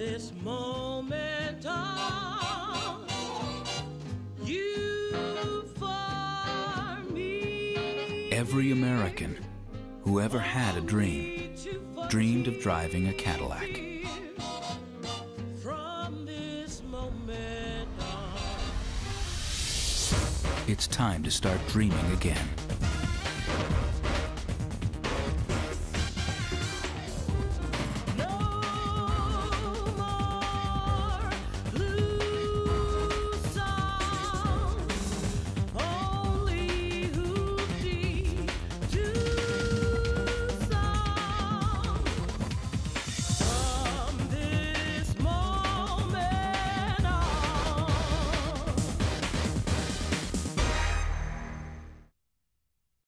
this moment on, you for me. Every American who ever had a dream dreamed of driving a Cadillac. It's time to start dreaming again.